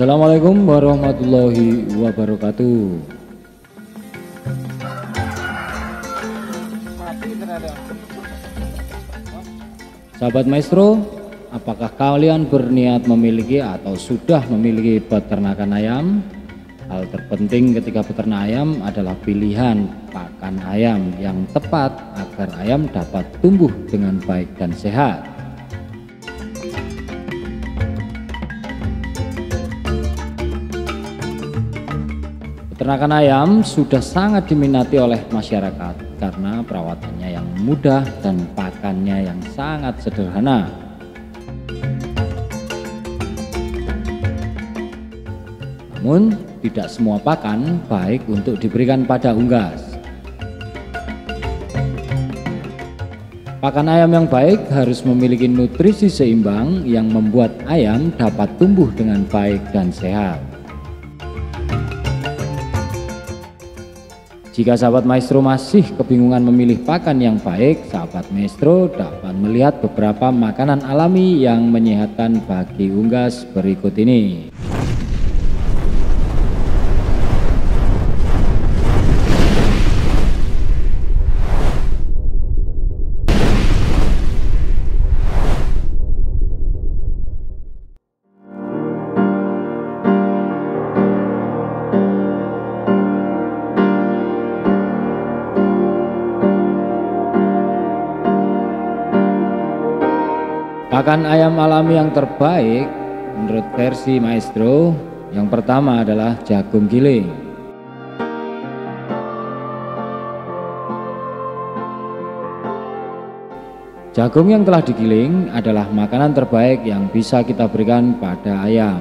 Assalamualaikum warahmatullahi wabarakatuh. Sahabat maestro, apakah kalian berniat memiliki atau sudah memiliki peternakan ayam? Hal terpenting ketika peternak ayam adalah pilihan pakan ayam yang tepat agar ayam dapat tumbuh dengan baik dan sehat. Peternakan ayam sudah sangat diminati oleh masyarakat karena perawatannya yang mudah dan pakannya yang sangat sederhana. Namun, tidak semua pakan baik untuk diberikan pada unggas. Pakan ayam yang baik harus memiliki nutrisi seimbang yang membuat ayam dapat tumbuh dengan baik dan sehat. Jika sahabat maestro masih kebingungan memilih pakan yang baik, sahabat maestro dapat melihat beberapa makanan alami yang menyehatkan bagi unggas berikut ini. Pakan ayam alami yang terbaik menurut versi maestro yang pertama adalah jagung giling. Jagung yang telah digiling adalah makanan terbaik yang bisa kita berikan pada ayam.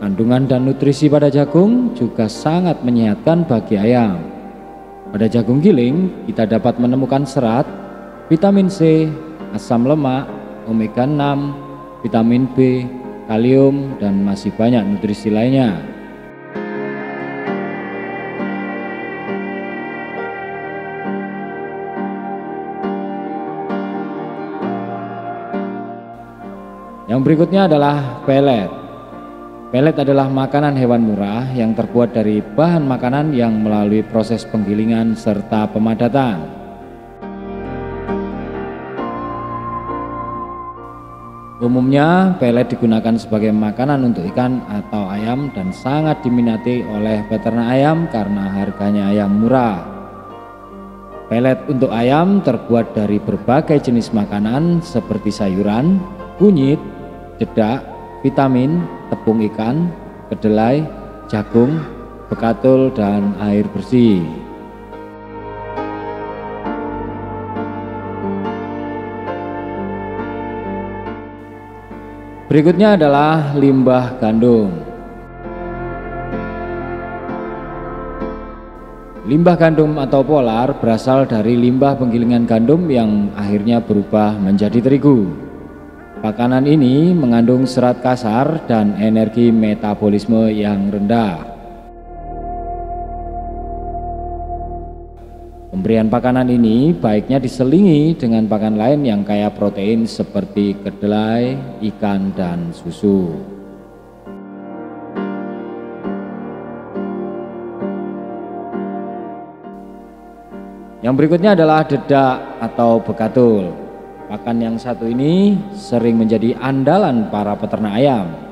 Kandungan dan nutrisi pada jagung juga sangat menyehatkan bagi ayam. Pada jagung giling kita dapat menemukan serat, vitamin C, asam lemak, omega 6, vitamin B, kalium, dan masih banyak nutrisi lainnya. Yang berikutnya adalah pelet. Pelet adalah makanan hewan murah yang terbuat dari bahan makanan yang melalui proses penggilingan serta pemadatan. Umumnya pelet digunakan sebagai makanan untuk ikan atau ayam dan sangat diminati oleh peternak ayam karena harganya yang murah. Pelet untuk ayam terbuat dari berbagai jenis makanan seperti sayuran, kunyit, dedak, vitamin, tepung ikan, kedelai, jagung, bekatul, dan air bersih. Berikutnya adalah limbah gandum. Limbah gandum atau polar berasal dari limbah penggilingan gandum yang akhirnya berubah menjadi terigu. Makanan ini mengandung serat kasar dan energi metabolisme yang rendah. Pemberian pakanan ini baiknya diselingi dengan pakan lain yang kaya protein seperti kedelai, ikan, dan susu. Yang berikutnya adalah dedak atau bekatul. Pakan yang satu ini sering menjadi andalan para peternak ayam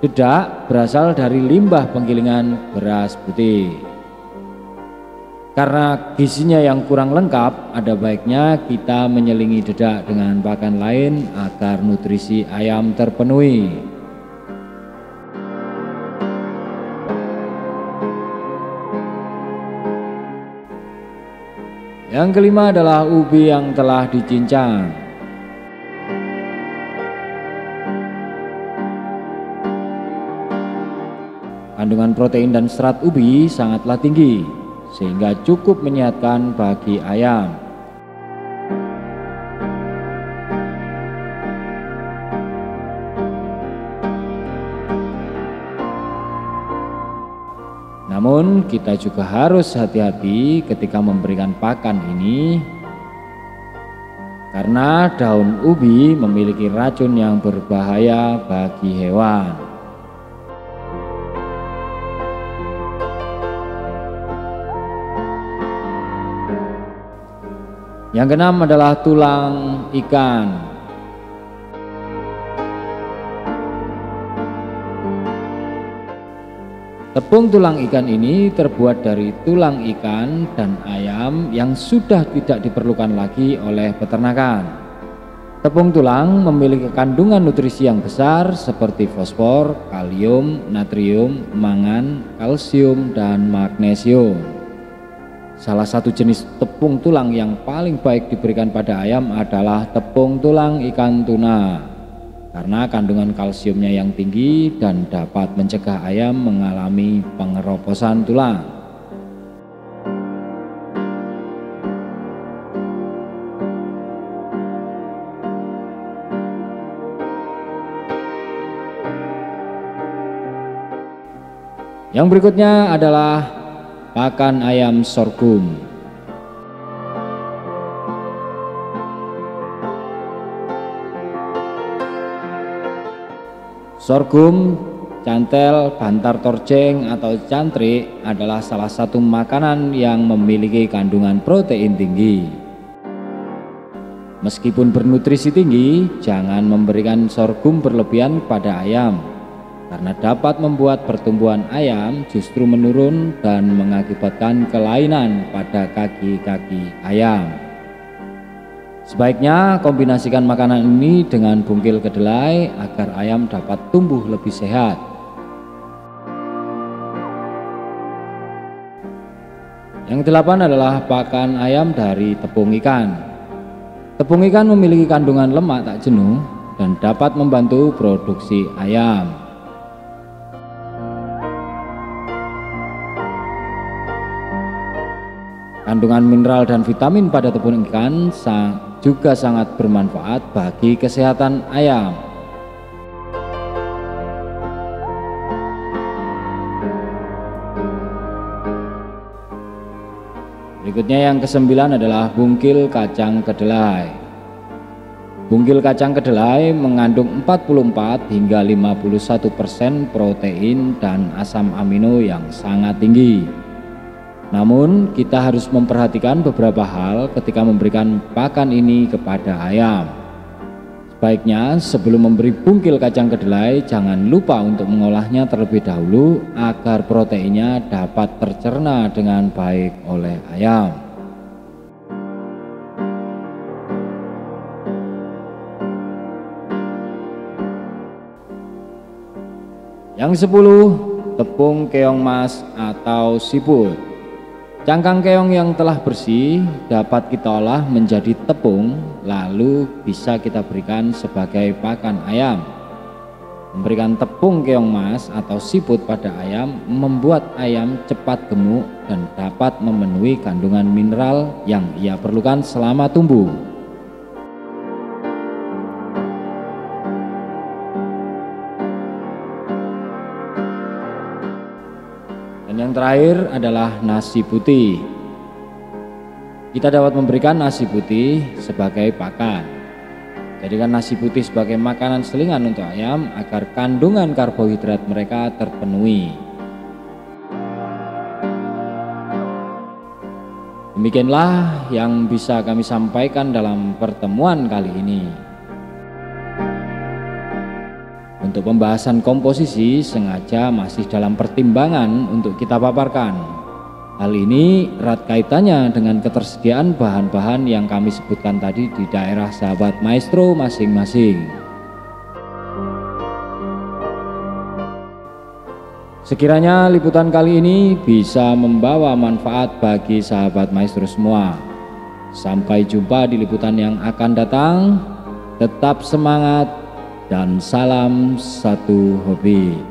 Dedak berasal dari limbah penggilingan beras putih. Karena gizinya yang kurang lengkap, ada baiknya kita menyelingi dedak dengan pakan lain agar nutrisi ayam terpenuhi. Yang kelima adalah ubi yang telah dicincang. Kandungan protein dan serat ubi sangatlah tinggi, sehingga cukup menyehatkan bagi ayam. Namun kita juga harus hati-hati ketika memberikan pakan ini karena daun ubi memiliki racun yang berbahaya bagi hewan. Yang keenam adalah tulang ikan. Tepung tulang ikan ini terbuat dari tulang ikan dan ayam yang sudah tidak diperlukan lagi oleh peternakan. Tepung tulang memiliki kandungan nutrisi yang besar seperti fosfor, kalium, natrium, mangan, kalsium, dan magnesium. Salah satu jenis tepung tulang yang paling baik diberikan pada ayam adalah tepung tulang ikan tuna karena kandungan kalsiumnya yang tinggi dan dapat mencegah ayam mengalami pengeroposan tulang. Yang berikutnya adalah pakan ayam sorghum. Sorghum, cantel, bantar torjeng atau cantrik adalah salah satu makanan yang memiliki kandungan protein tinggi. Meskipun bernutrisi tinggi, jangan memberikan sorghum berlebihan pada ayam karena dapat membuat pertumbuhan ayam justru menurun dan mengakibatkan kelainan pada kaki-kaki ayam. Sebaiknya kombinasikan makanan ini dengan bungkil kedelai agar ayam dapat tumbuh lebih sehat. Yang delapan adalah pakan ayam dari tepung ikan. Tepung ikan memiliki kandungan lemak tak jenuh dan dapat membantu produksi ayam. Kandungan mineral dan vitamin pada tepung ikan juga sangat bermanfaat bagi kesehatan ayam. Berikutnya yang kesembilan adalah bungkil kacang kedelai. Bungkil kacang kedelai mengandung 44 hingga 51% persen protein dan asam amino yang sangat tinggi. Namun kita harus memperhatikan beberapa hal ketika memberikan pakan ini kepada ayam. Sebaiknya sebelum memberi bungkil kacang kedelai jangan lupa untuk mengolahnya terlebih dahulu agar proteinnya dapat tercerna dengan baik oleh ayam. Yang sepuluh, tepung keong mas atau siput. Cangkang keong yang telah bersih dapat kita olah menjadi tepung lalu bisa kita berikan sebagai pakan ayam. Memberikan tepung keong mas atau siput pada ayam membuat ayam cepat gemuk dan dapat memenuhi kandungan mineral yang ia perlukan selama tumbuh. Yang terakhir adalah nasi putih. Kita dapat memberikan nasi putih sebagai pakan. Jadikan nasi putih sebagai makanan selingan untuk ayam agar kandungan karbohidrat mereka terpenuhi. Demikianlah yang bisa kami sampaikan dalam pertemuan kali ini. Untuk pembahasan komposisi sengaja masih dalam pertimbangan untuk kita paparkan. Hal ini erat kaitannya dengan ketersediaan bahan-bahan yang kami sebutkan tadi di daerah sahabat maestro masing-masing. Sekiranya liputan kali ini bisa membawa manfaat bagi sahabat maestro semua. Sampai jumpa di liputan yang akan datang. Tetap semangat, dan salam satu hobi.